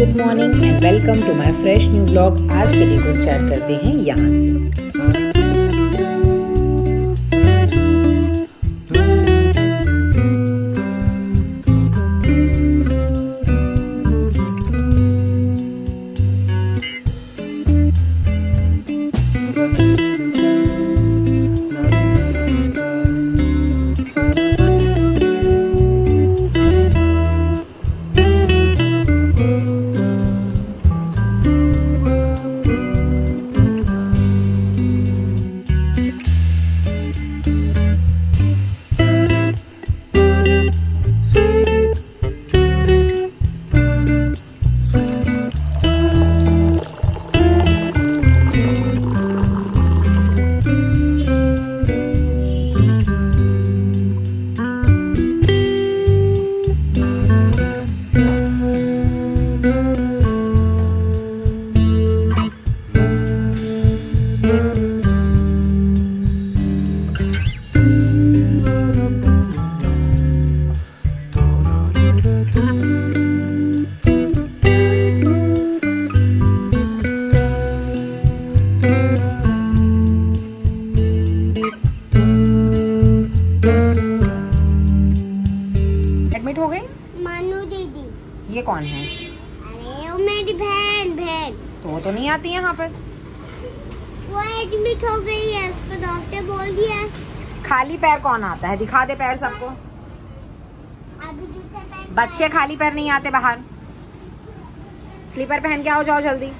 Good morning and welcome to my fresh new blog आज के लिए स्टार्ट करते हैं यहाँ से। एडमिट हो गई? मानू दीदी। ये कौन है? अरे वो मेरी बहन बहन। तो वो तो नहीं आती यहाँ पर। वो एडमिट हो गई है उसको डॉक्टर बोल दिया। खाली पैर कौन आता है? दिखा दे पैर सबको। अभी बच्चे खाली पैर नहीं आते बाहर। स्लीपर पहन के आओ जाओ जल्दी।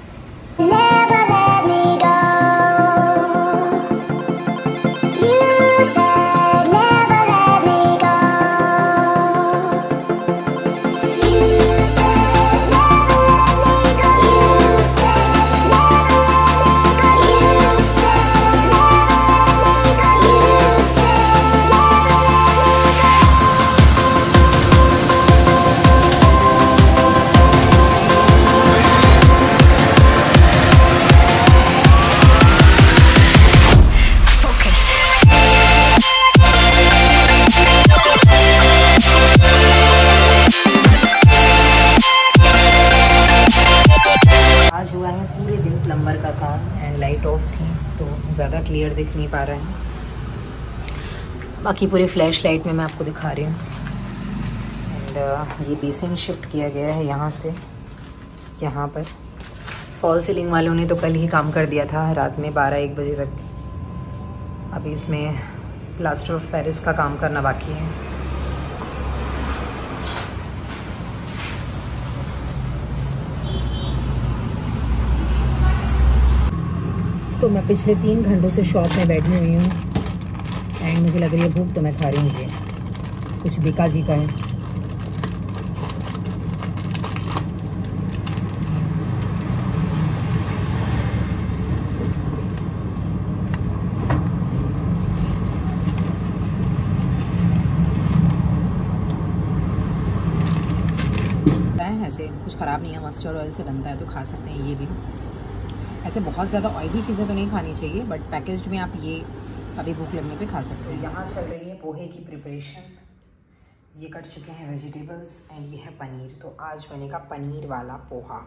क्लियर दिख नहीं पा रहा है। बाकी पूरे फ्लैश लाइट में मैं आपको दिखा रही हूँ। एंड ये बेसिन शिफ्ट किया गया है यहाँ से, यहाँ पर। फॉल सीलिंग वालों ने तो कल ही काम कर दिया था, रात में बारह एक बजे तक। अभी इसमें प्लास्टर ऑफ़ पेरिस का काम करना बाकी है। तो मैं पिछले तीन घंटों से शॉप में बैठी हुई हूँ। एंड मुझे लग रही है भूख तो मैं खा रही हूँ। ये कुछ बिका जी का है। ऐसे, कुछ ख़राब नहीं है मस्टर्ड ऑयल से बनता है तो खा सकते हैं, ये भी। ऐसे बहुत ज़्यादा ऑयली चीज़ें तो नहीं खानी चाहिए बट पैकेज में आप ये अभी भूख लगने पे खा सकते हैं। यहाँ चल रही है पोहे की प्रिपरेशन ये कट चुके हैं वेजिटेबल्स एंड ये है पनीर। तो आज बनेगा पनीर वाला पोहा।